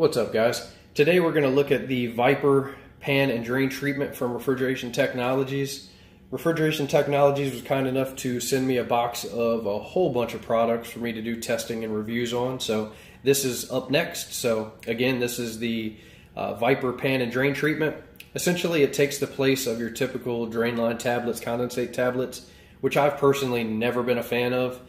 What's up guys? Today we're going to look at the Viper pan and drain treatment from Refrigeration Technologies. Refrigeration Technologies was kind enough to send me a box of a whole bunch of products for me to do testing and reviews on. So this is up next. So again, this is the uh, Viper pan and drain treatment. Essentially, it takes the place of your typical drain line tablets, condensate tablets, which I've personally never been a fan of.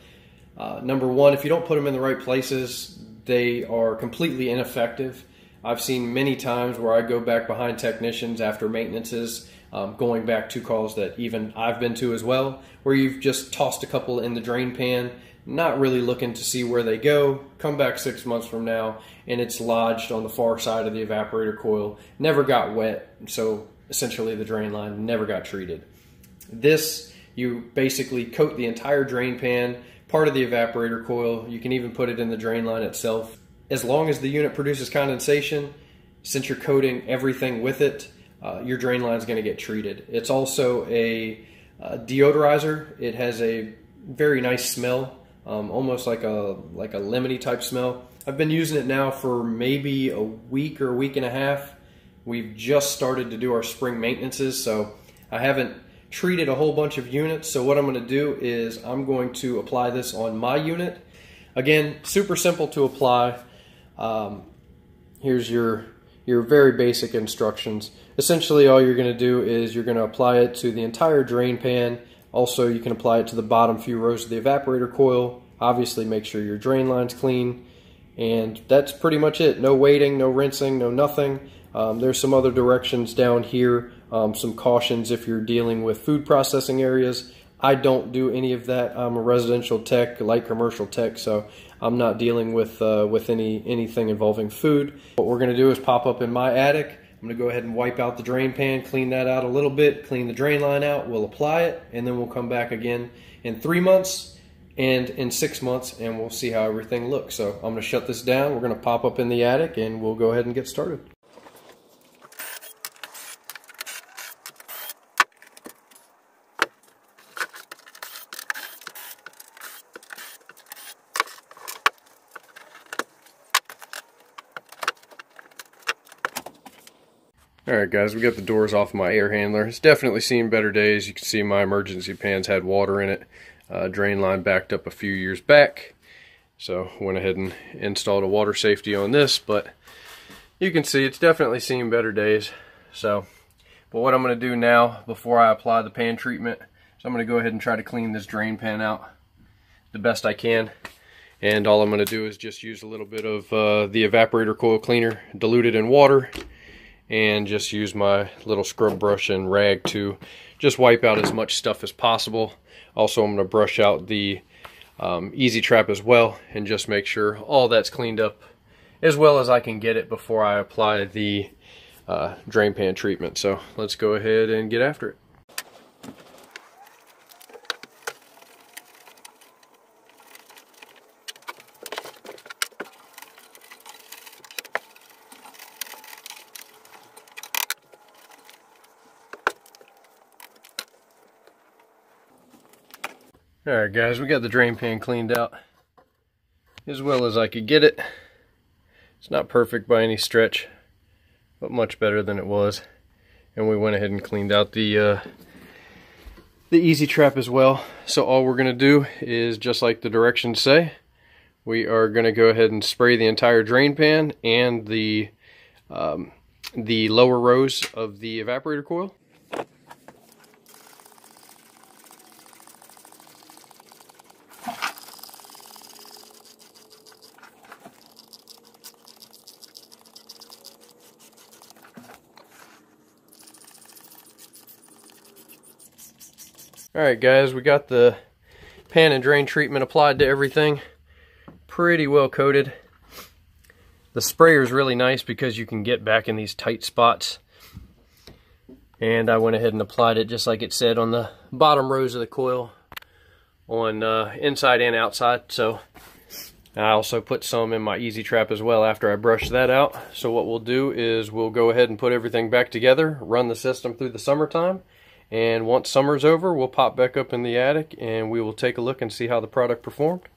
Uh, number one, if you don't put them in the right places, they are completely ineffective. I've seen many times where I go back behind technicians after maintenances, um, going back to calls that even I've been to as well, where you've just tossed a couple in the drain pan, not really looking to see where they go, come back six months from now, and it's lodged on the far side of the evaporator coil, never got wet, so essentially the drain line never got treated. This, you basically coat the entire drain pan part of the evaporator coil. You can even put it in the drain line itself. As long as the unit produces condensation, since you're coating everything with it, uh, your drain line is going to get treated. It's also a uh, deodorizer. It has a very nice smell, um, almost like a like a lemony type smell. I've been using it now for maybe a week or a week and a half. We've just started to do our spring maintenances, so I haven't treated a whole bunch of units. So what I'm going to do is I'm going to apply this on my unit. Again, super simple to apply. Um, here's your your very basic instructions. Essentially all you're going to do is you're going to apply it to the entire drain pan. Also you can apply it to the bottom few rows of the evaporator coil. Obviously make sure your drain line's clean. And that's pretty much it. No waiting, no rinsing, no nothing. Um, there's some other directions down here, um, some cautions if you're dealing with food processing areas. I don't do any of that. I'm a residential tech, light commercial tech, so I'm not dealing with uh, with any anything involving food. What we're going to do is pop up in my attic. I'm going to go ahead and wipe out the drain pan, clean that out a little bit, clean the drain line out. We'll apply it, and then we'll come back again in three months and in six months, and we'll see how everything looks. So I'm going to shut this down. We're going to pop up in the attic, and we'll go ahead and get started. Alright guys, we got the doors off my air handler. It's definitely seen better days. You can see my emergency pans had water in it. Uh, drain line backed up a few years back. So went ahead and installed a water safety on this, but you can see it's definitely seen better days. So, but what I'm going to do now before I apply the pan treatment is I'm going to go ahead and try to clean this drain pan out the best I can. And all I'm going to do is just use a little bit of uh, the evaporator coil cleaner diluted in water and just use my little scrub brush and rag to just wipe out as much stuff as possible. Also, I'm going to brush out the um, Easy Trap as well and just make sure all that's cleaned up as well as I can get it before I apply the uh, drain pan treatment. So let's go ahead and get after it. Alright guys, we got the drain pan cleaned out as well as I could get it. It's not perfect by any stretch, but much better than it was. And we went ahead and cleaned out the uh, the easy trap as well. So all we're going to do is just like the directions say, we are going to go ahead and spray the entire drain pan and the um, the lower rows of the evaporator coil. Alright guys, we got the pan and drain treatment applied to everything. Pretty well coated. The sprayer is really nice because you can get back in these tight spots. And I went ahead and applied it just like it said on the bottom rows of the coil on uh, inside and outside. So I also put some in my easy trap as well after I brushed that out. So what we'll do is we'll go ahead and put everything back together, run the system through the summertime, and once summer's over, we'll pop back up in the attic and we will take a look and see how the product performed.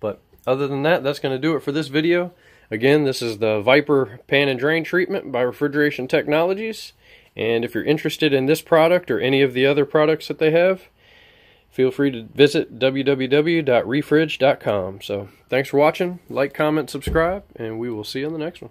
But other than that, that's going to do it for this video. Again, this is the Viper Pan and Drain Treatment by Refrigeration Technologies. And if you're interested in this product or any of the other products that they have, feel free to visit www.refridge.com. So thanks for watching. Like, comment, subscribe, and we will see you on the next one.